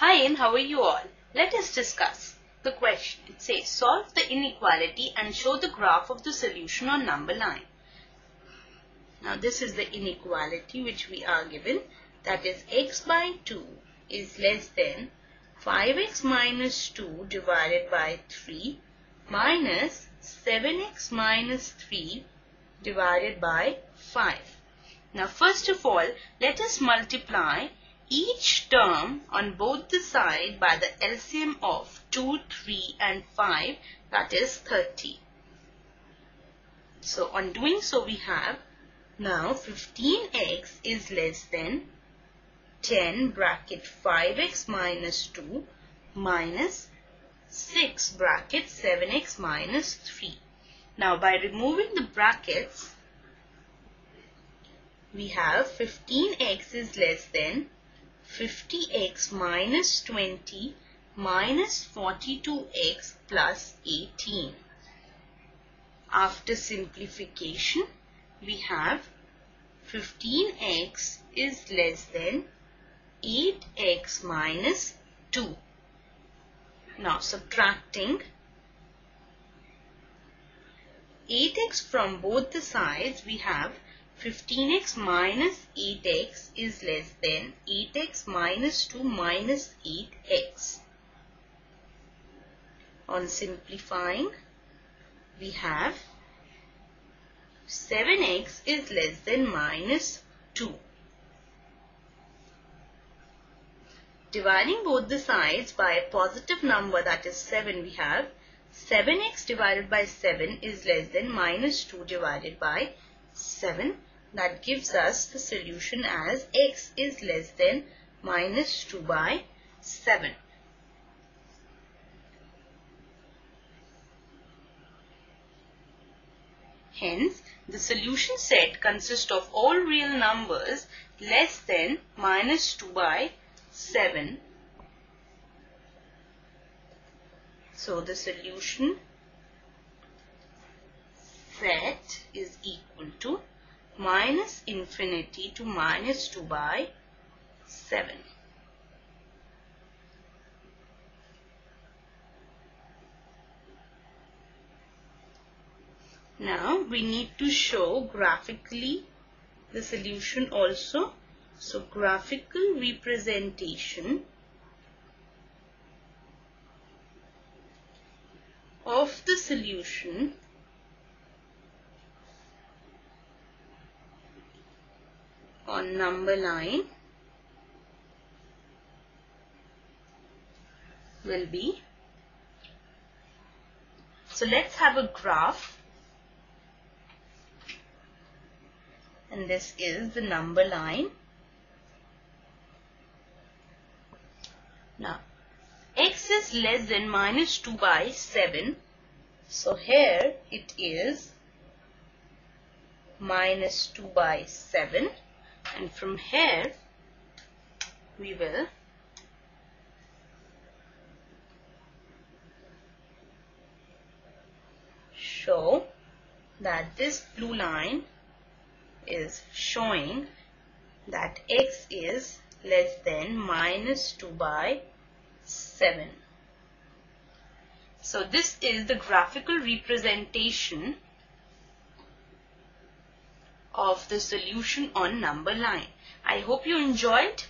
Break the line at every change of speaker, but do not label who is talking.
Hi and how are you all? Let us discuss the question. It says solve the inequality and show the graph of the solution on number line. Now this is the inequality which we are given that is x by 2 is less than 5x minus 2 divided by 3 minus 7x minus 3 divided by 5. Now first of all, let us multiply each term on both the side by the LCM of 2, 3 and 5 that is 30. So on doing so we have now 15x is less than 10 bracket 5x minus 2 minus 6 bracket 7x minus 3. Now by removing the brackets, we have 15x is less than 50x minus 20 minus 42x plus 18. After simplification, we have 15x is less than 8x minus 2. Now subtracting 8x from both the sides we have 15x minus 8x is less than 8x minus 2 minus 8x. On simplifying we have 7x is less than minus 2. Dividing both the sides by a positive number that is 7 we have 7x divided by 7 is less than minus 2 divided by 7. That gives us the solution as x is less than minus 2 by 7. Hence, the solution set consists of all real numbers less than minus 2 by 7. So the solution set is minus infinity to minus 2 by 7. Now we need to show graphically the solution also. So graphical representation of the solution number line will be so let's have a graph. And this is the number line. Now, x is less than minus 2 by 7. So here it is minus 2 by 7 and from here we will show that this blue line is showing that x is less than minus 2 by 7. So this is the graphical representation of the solution on number line. I hope you enjoyed